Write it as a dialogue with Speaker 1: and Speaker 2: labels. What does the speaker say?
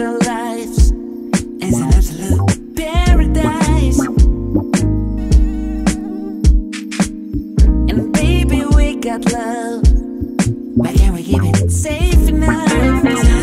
Speaker 1: Our lives is an absolute paradise. And baby, we got love, but can we keep it safe enough?